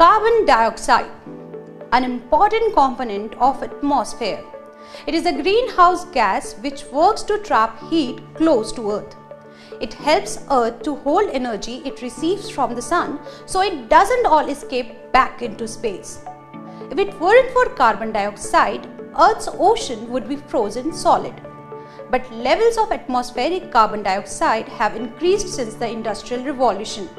Carbon dioxide, an important component of atmosphere. It is a greenhouse gas which works to trap heat close to earth. It helps earth to hold energy it receives from the sun so it doesn't all escape back into space. If it weren't for carbon dioxide, earth's ocean would be frozen solid. But levels of atmospheric carbon dioxide have increased since the industrial revolution.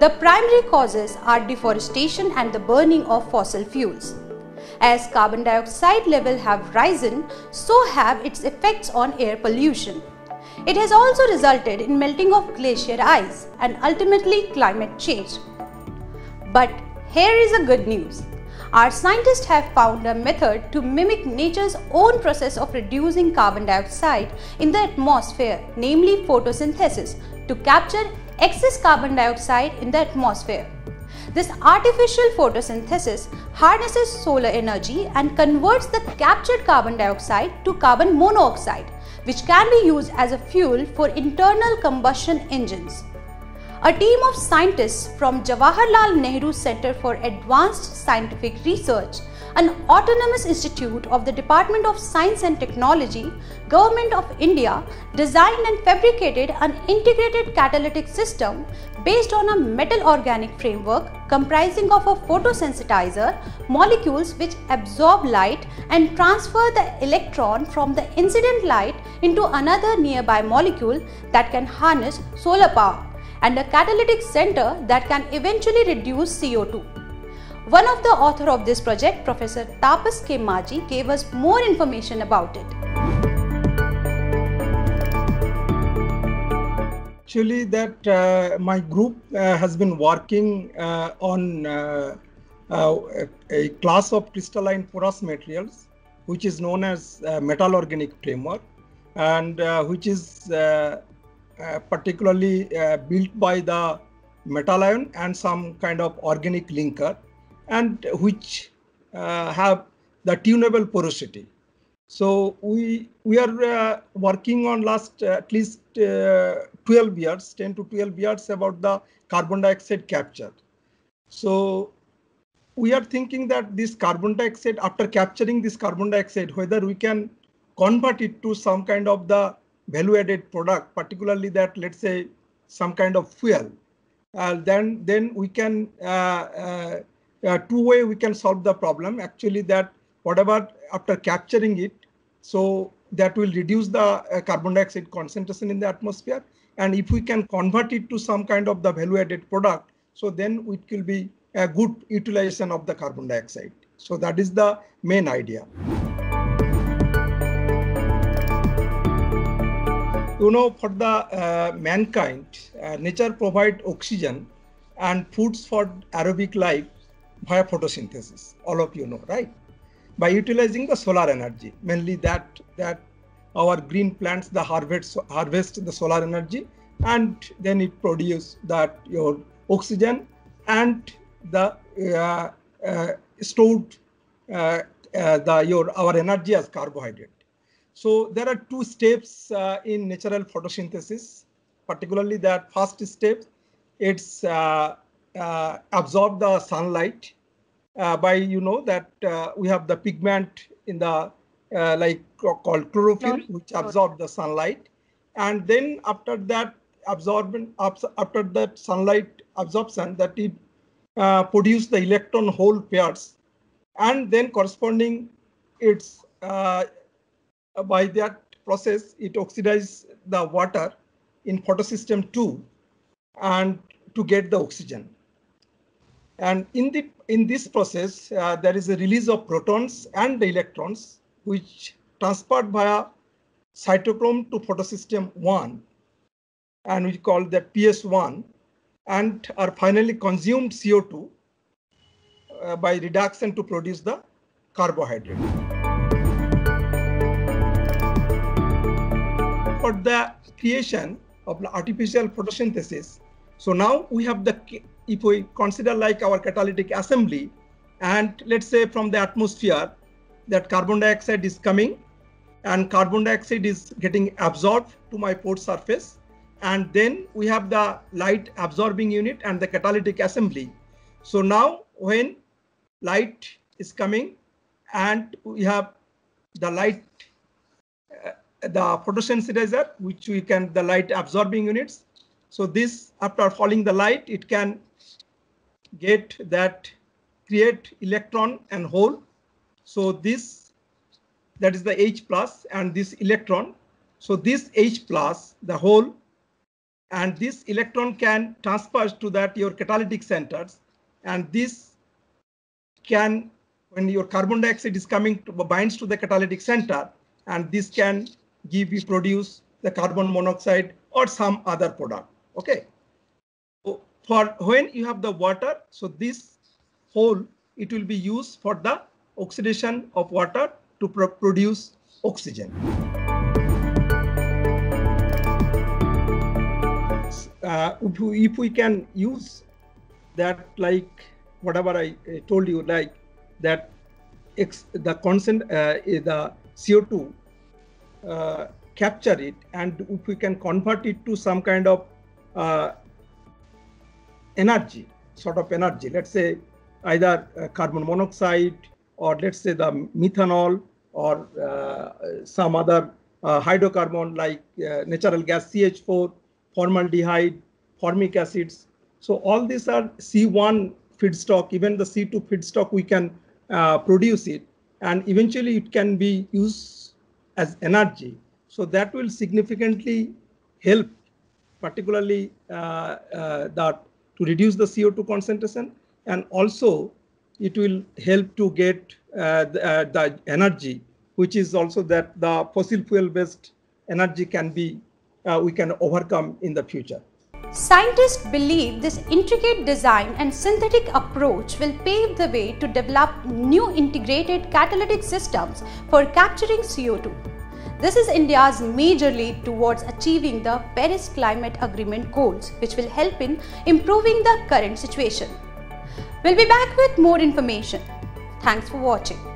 The primary causes are deforestation and the burning of fossil fuels. As carbon dioxide levels have risen, so have its effects on air pollution. It has also resulted in melting of glacier ice and ultimately climate change. But here is a good news. Our scientists have found a method to mimic nature's own process of reducing carbon dioxide in the atmosphere, namely photosynthesis, to capture excess carbon dioxide in the atmosphere. This artificial photosynthesis harnesses solar energy and converts the captured carbon dioxide to carbon monoxide, which can be used as a fuel for internal combustion engines. A team of scientists from Jawaharlal Nehru Center for Advanced Scientific Research an autonomous institute of the Department of Science and Technology, Government of India designed and fabricated an integrated catalytic system based on a metal organic framework comprising of a photosensitizer, molecules which absorb light and transfer the electron from the incident light into another nearby molecule that can harness solar power and a catalytic center that can eventually reduce CO2. One of the author of this project, Professor Tapas K. Maji, gave us more information about it. Actually, that uh, my group uh, has been working uh, on uh, uh, a class of crystalline porous materials, which is known as uh, metal organic framework, and which is particularly built by the metal ion and some kind of organic linker and which uh, have the tunable porosity. So we we are uh, working on last uh, at least uh, 12 years, 10 to 12 years about the carbon dioxide capture. So we are thinking that this carbon dioxide, after capturing this carbon dioxide, whether we can convert it to some kind of the value added product, particularly that let's say some kind of fuel, uh, then then we can uh, two way we can solve the problem. Actually that whatever after capturing it so that will reduce the uh, carbon dioxide concentration in the atmosphere. And if we can convert it to some kind of the value added product so then it will be a good utilization of the carbon dioxide. So that is the main idea. You know for the uh, mankind uh, nature provide oxygen and foods for aerobic life via photosynthesis. All of you know, right? By utilizing the solar energy, mainly that that our green plants the harvest harvest the solar energy and then it produce that your oxygen and the uh, uh, stored uh, uh the your our energy as carbohydrate. So there are two steps uh, in natural photosynthesis, particularly that first step, it's uh, absorb the sunlight uh, by you know that uh, we have the pigment in the uh, like called chlorophyll which absorb the sunlight. And then after that absorbent after that sunlight absorption that it uh, produce the electron hole pairs. And then corresponding it's uh, by that process it oxidizes the water in photosystem 2 and to get the oxygen and in, the, in this process, uh, there is a release of protons and the electrons, which transport via cytochrome to photosystem 1, and we call that PS1, and are finally consumed CO2 uh, by reduction to produce the carbohydrate. For the creation of the artificial photosynthesis, so now we have the if we consider like our catalytic assembly, and let's say from the atmosphere that carbon dioxide is coming and carbon dioxide is getting absorbed to my pore surface. And then we have the light absorbing unit and the catalytic assembly. So now when light is coming and we have the light, uh, the photosensitizer, which we can, the light absorbing units. So this, after falling the light, it can get that create electron and hole. So this, that is the H plus and this electron. So this H plus, the hole, and this electron can transfer to that your catalytic centers. And this can, when your carbon dioxide is coming to binds to the catalytic center, and this can give you produce the carbon monoxide or some other product. Okay. For when you have the water, so this hole it will be used for the oxidation of water to pro produce oxygen. Uh, if, we, can use that like whatever I, I told you like that X, the constant uh, the CO2 uh, capture it and if we can convert it to some kind of uh, energy sort of energy let's say either uh, carbon monoxide or let's say the methanol or uh, some other uh, hydrocarbon like uh, natural gas CH4, formaldehyde, formic acids. So all these are C1 feedstock, even the C2 feedstock, we can uh, produce it and eventually it can be used as energy. So that will significantly help, particularly uh, that to reduce the CO2 concentration and also it will help to get uh, the, uh, the, energy, which is also that the fossil fuel based energy can be, uh, we can overcome in the future. Scientists believe this intricate design and synthetic approach will pave the way to develop new integrated catalytic systems for capturing CO2. This is India's major lead towards achieving the Paris Climate Agreement goals, which will help in improving the current situation. We'll be back with more information. Thanks for watching.